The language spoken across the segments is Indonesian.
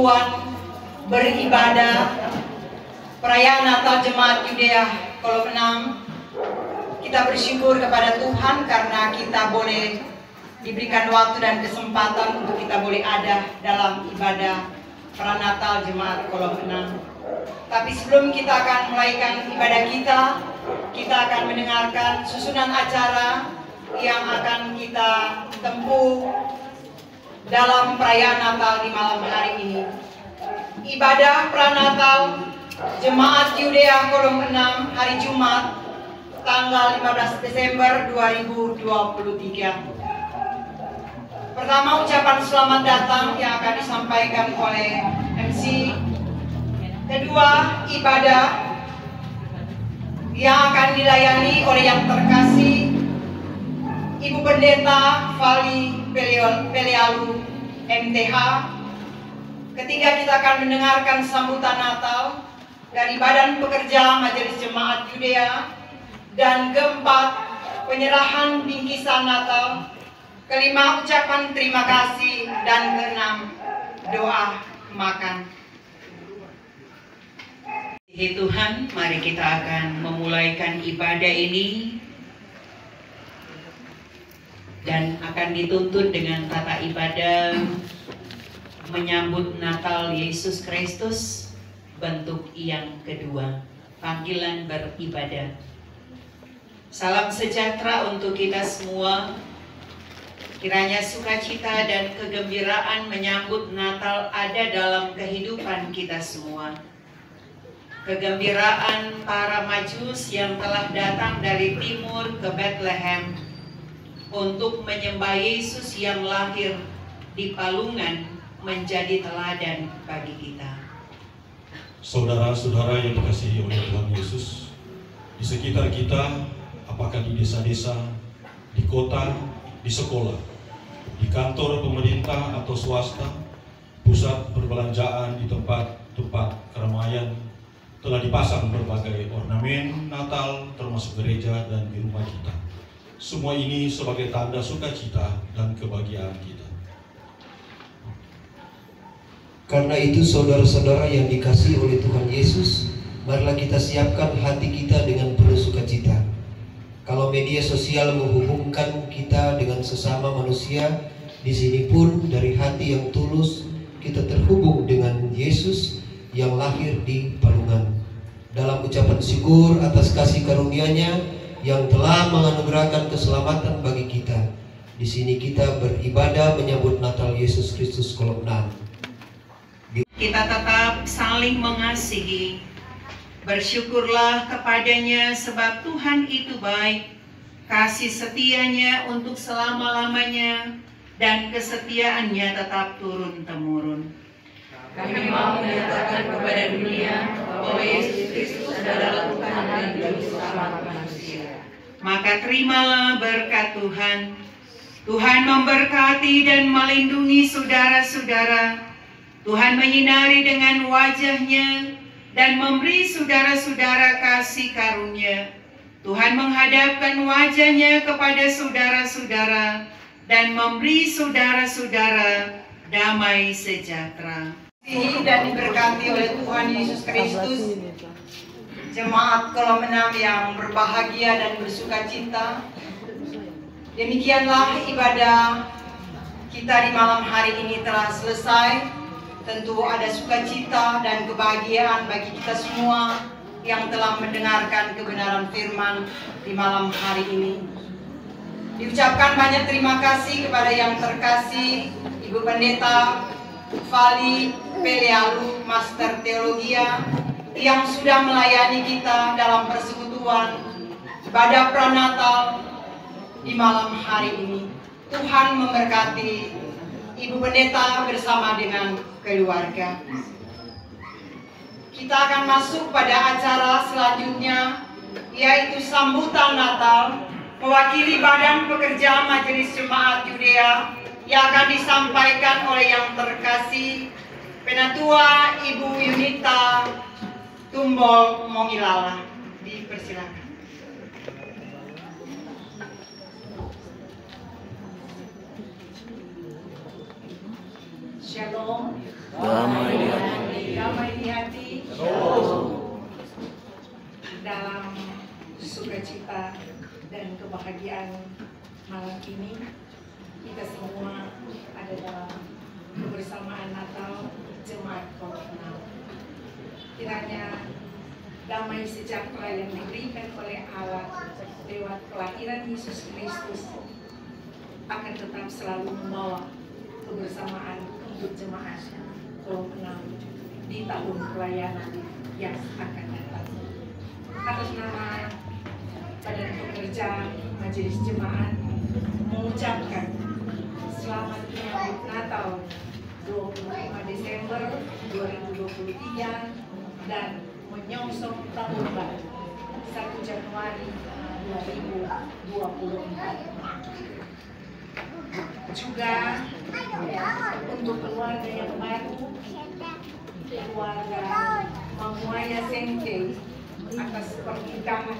persekutuan beribadah perayaan Natal Jemaat Yudea Kolom 6 kita bersyukur kepada Tuhan karena kita boleh diberikan waktu dan kesempatan untuk kita boleh ada dalam ibadah Pranatal Jemaat Kolom 6 tapi sebelum kita akan mulaikan ibadah kita, kita akan mendengarkan susunan acara yang akan kita tempuh dalam perayaan Natal di malam hari ini. Ibadah pranatal Jemaat Yudea Kolom 6 hari Jumat tanggal 15 Desember 2023. Pertama ucapan selamat datang yang akan disampaikan oleh MC Kedua, ibadah yang akan dilayani oleh yang terkasih Ibu Pendeta Fali Pelialu MTH. Ketiga, kita akan mendengarkan sambutan Natal dari Badan Pekerja Majelis Jemaat Yudea. Dan keempat, penyerahan bingkisan Natal. Kelima, ucapan terima kasih. Dan keenam, doa makan. Tuhan, mari kita akan memulaikan ibadah ini dan akan dituntut dengan tata ibadah menyambut Natal Yesus Kristus bentuk yang kedua, panggilan beribadah. Salam sejahtera untuk kita semua. Kiranya sukacita dan kegembiraan menyambut Natal ada dalam kehidupan kita semua kegembiraan para majus yang telah datang dari timur ke Bethlehem untuk menyembah Yesus yang lahir di palungan menjadi teladan bagi kita. Saudara-saudara yang dikasihi oleh Tuhan Yesus, di sekitar kita, apakah di desa-desa, di kota, di sekolah, di kantor pemerintah atau swasta, pusat perbelanjaan di tempat-tempat keramaian, telah dipasang berbagai ornamen Natal termasuk gereja dan di rumah kita. Semua ini sebagai tanda sukacita dan kebahagiaan kita. Karena itu saudara-saudara yang dikasih oleh Tuhan Yesus, marilah kita siapkan hati kita dengan penuh sukacita. Kalau media sosial menghubungkan kita dengan sesama manusia, di sini pun dari hati yang tulus kita terhubung dengan Yesus yang lahir di Palungan. Dalam ucapan syukur atas kasih karunia-Nya yang telah menganugerahkan keselamatan bagi kita. Di sini kita beribadah menyambut Natal Yesus Kristus kolom 6. Kita tetap saling mengasihi. Bersyukurlah kepadanya sebab Tuhan itu baik. Kasih setianya untuk selama-lamanya dan kesetiaannya tetap turun-temurun. Kami mau menyatakan kepada dunia bahwa Yesus Kristus adalah Tuhan dan Juru Selamat manusia. Maka terimalah berkat Tuhan. Tuhan memberkati dan melindungi saudara-saudara. Tuhan menyinari dengan wajahnya dan memberi saudara-saudara kasih karunia. Tuhan menghadapkan wajahnya kepada saudara-saudara dan memberi saudara-saudara damai sejahtera dan diberkati oleh Tuhan Yesus Kristus jemaat kolom enam yang berbahagia dan bersuka cita demikianlah ibadah kita di malam hari ini telah selesai. Tentu ada sukacita dan kebahagiaan bagi kita semua yang telah mendengarkan kebenaran firman di malam hari ini. Diucapkan banyak terima kasih kepada yang terkasih Ibu Pendeta Fali Pelealu Master Teologia yang sudah melayani kita dalam persekutuan ibadah pranatal di malam hari ini. Tuhan memberkati Ibu Pendeta bersama dengan keluarga. Kita akan masuk pada acara selanjutnya yaitu sambutan Natal mewakili Badan Pekerja Majelis Jemaat Yudea yang akan disampaikan oleh yang terkasih Penatua Ibu Yunita Tumbol Mongilala. Dipersilakan. Silakan. Shalom. Damai di hati. Damai di hati. Dalam sukacita dan kebahagiaan malam ini, kita semua ada dalam kebersamaan Natal Jemaat Kolonel. Kiranya damai sejahtera yang diberikan oleh Allah lewat kelahiran Yesus Kristus akan tetap selalu membawa kebersamaan untuk jemaat Kolonel di tahun pelayanan yang akan datang. Atas nama Badan Pekerja Majelis Jemaat mengucapkan selamat menyambut Natal 25 Desember 2023 dan menyongsong tahun baru 1 Januari 2024. Juga untuk keluarga yang baru, keluarga Mamuaya Sente atas pernikahan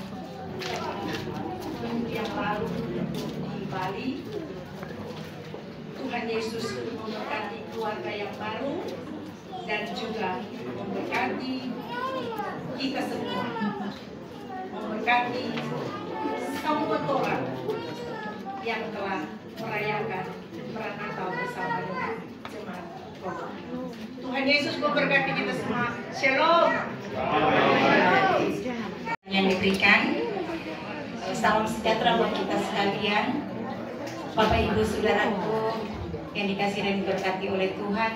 minggu yang lalu di Bali. Tuhan Yesus memberkati keluarga yang baru dan juga memberkati kita semua. Memberkati semua orang yang telah merayakan perang Natal bersama dengan jemaat Tuhan. Tuhan Yesus memberkati kita semua. Shalom. Yang diberikan salam sejahtera buat kita sekalian. Bapak Ibu Saudaraku yang dikasih dan diberkati oleh Tuhan.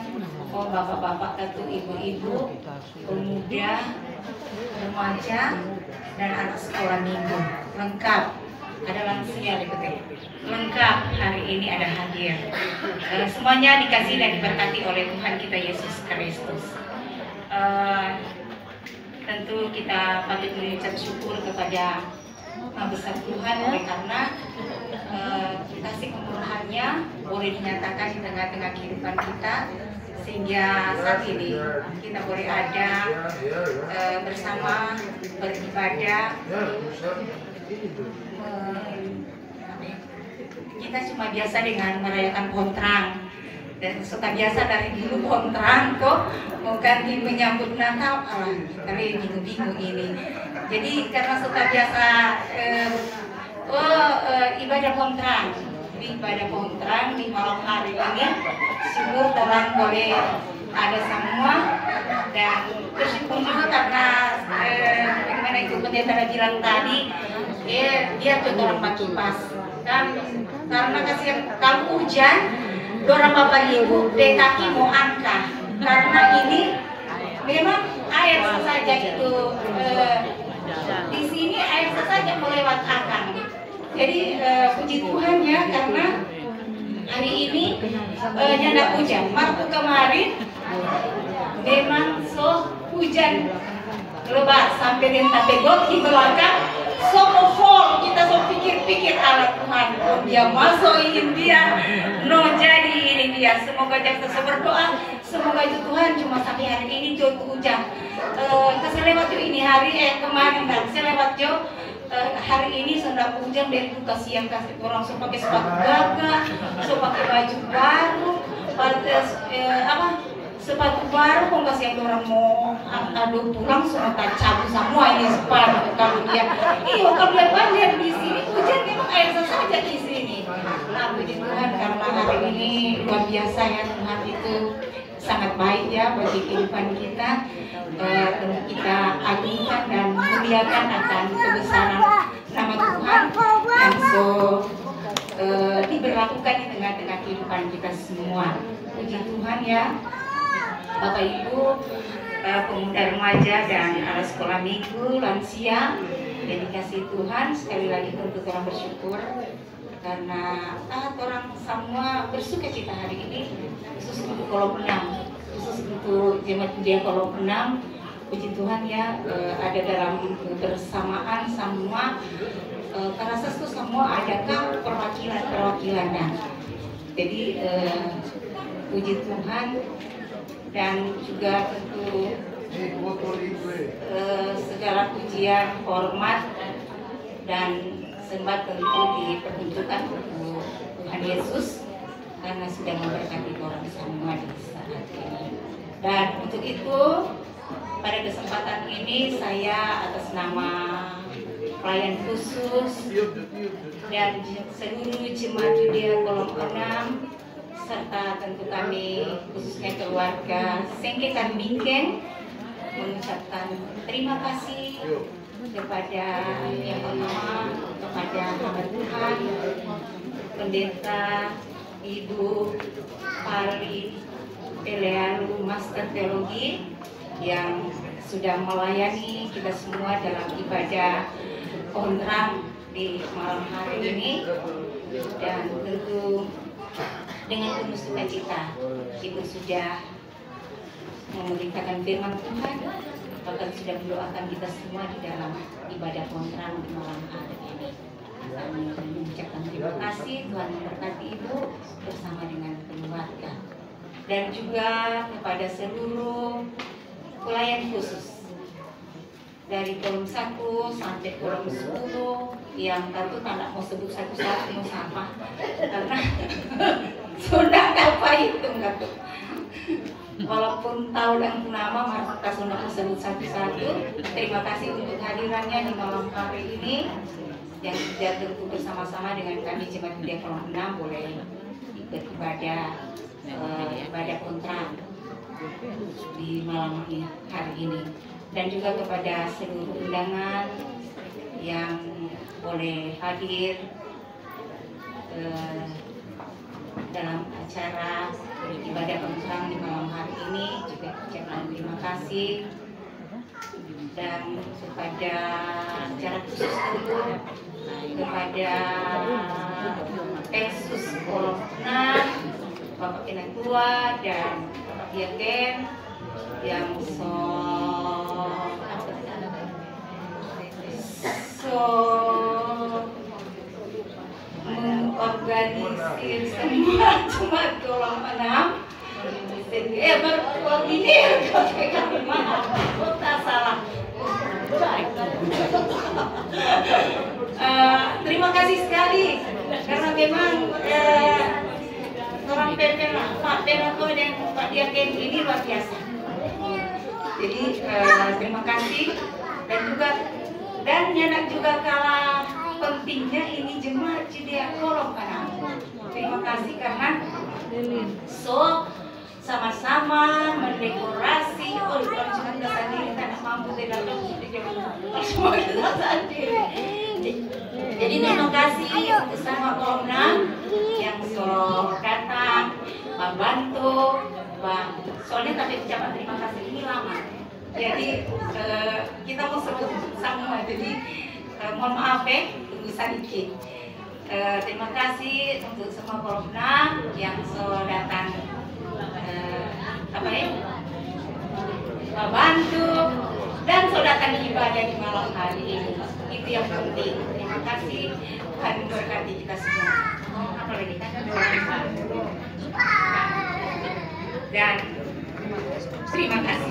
Oh Bapak-bapak atau ibu-ibu, pemuda, remaja, dan anak sekolah minggu lengkap. Ada lansia ikutnya. Lengkap hari ini ada hadir. Eh, semuanya dikasih dan diberkati oleh Tuhan kita Yesus Kristus. Eh, tentu kita patut mengucap syukur kepada Maha besar Tuhan oleh karena kasih kemurahannya boleh dinyatakan di tengah-tengah kehidupan kita sehingga saat ini kita boleh ada eh, bersama beribadah. Eh, kita cuma biasa dengan merayakan kontrang dan suka biasa dari dulu kontrang kok mau ganti menyambut Natal alah bingung-bingung ini. Jadi karena suka biasa eh, oh eh, ibadah kontrang di ibadah kontrang di malam hari ini. Syukur terang boleh ada semua. Dan bersyukur juga karena eh, bagaimana itu pendeta bilang tadi dia dia tuh orang pakai pas dan karena kasihan kalau hujan orang bapak ibu deh kaki mau angkat. Karena ini memang air saja itu eh, di sini air saja mau lewat akang jadi eh, puji Tuhan ya karena hari ini eh, nyanda hujan waktu kemarin memang so hujan lebat sampai dengan got di belakang so fall kita so pikir-pikir ala Tuhan dia masuk ini dia no jadi ini dia. Semoga jaksa so berdoa. Semoga itu Tuhan cuma sampai hari ini jo hujan. Eh kasih lewat jo ini hari eh kemarin dan saya lewat jo eh, hari ini sudah hujan dari buka siang kasih orang so pakai sepatu gagah so pakai baju baru pakai eh, apa sepatu baru. Kok nggak siap orang mau aduh pulang tak cabut semua ini sepatu kalau dia. Iya kalau dia banjir di sini. Hujan memang air saja di sini. Nah puji Tuhan karena hari ini luar biasa ya Tuhan itu sangat baik ya bagi kehidupan kita. Eh, kita dan muliakan akan kebesaran nama Tuhan. Yang so eh, diberlakukan di tengah-tengah kehidupan kita semua. Puji Tuhan ya. Bapak Ibu, eh, pemuda remaja dan anak sekolah minggu, lansia, yang dikasih Tuhan, sekali lagi tentu orang bersyukur karena ah, orang semua bersuka cita hari ini khusus untuk kolom enam. Khusus untuk jemaat dia kolom enam puji Tuhan ya eh, ada dalam kebersamaan semua karena sesuatu semua adakah perwakilan perwakilannya jadi eh, puji Tuhan dan juga tentu eh, segala pujian, hormat, dan sembah tentu diperuntukkan untuk Tuhan Yesus karena sudah memberkati orang semua di saat ini. Dan untuk itu pada kesempatan ini saya atas nama pelayan khusus dan seluruh jemaat Judea Kolom 6 serta tentu kami khususnya keluarga Sengketan Bingkeng mengucapkan terima kasih kepada yang pertama kepada hamba Tuhan pendeta Ibu Pari Telealu Master Teologi yang sudah melayani kita semua dalam ibadah kontrak di malam hari ini. Dan tentu dengan penuh sukacita Ibu sudah memberitakan firman Tuhan bahkan sudah mendoakan kita semua di dalam ibadah kontrak di malam hari ini. Kami mengucapkan terima kasih. Tuhan memberkati Ibu bersama dengan keluarga. Dan juga kepada seluruh pelayan khusus. Dari kolom 1 sampai kolom 10 yang tentu tak mau sebut satu-satu mau sama karena sudah apa itu enggak tuh walaupun tahu dan nama maka sudah mau sebut satu-satu. Terima kasih untuk hadirannya di malam hari ini. Yang sudah tentu bersama-sama dengan kami jemaat Budia Kolom 6 boleh beribadah eh, ibadah kontrak di malam hari ini. Dan juga kepada seluruh undangan yang boleh hadir eh, dalam acara ibadah pencerahan di malam hari ini juga ucapkan terima kasih. Dan kepada secara khusus tentu kepada Yesus Corona Bapak Kenatua dan Bapak Dirjen yang so so mengorganisir semua cuma tolong enam eh kami mana? Kota salah? Eh, terima kasih sekali karena memang eh, orang penten paten atau yang Pak dia Ken ini luar biasa. Jadi eh, terima kasih. Dan juga dan nyanak juga kalah pentingnya ini jemaat Cidia kolom karena terima kasih karena so sama-sama mendekorasi. Oleh kalau cuma kita diri mampu tidak tahu di jemaat semua kita sendiri. Jadi terima kasih. Sama Komnas solo datang bantu, bang soalnya tapi ucapan terima kasih. Ini lama. Jadi uh, kita mau sebut sama. Jadi uh, mohon maaf ya tunggu sedikit Uh, eh, terima kasih untuk semua korban yang so datang. Apa ya? Bantu. Dan so datang ibadah di malam hari ini. Itu yang penting. Terima kasih. Tuhan berkati kita semua dan terima kasih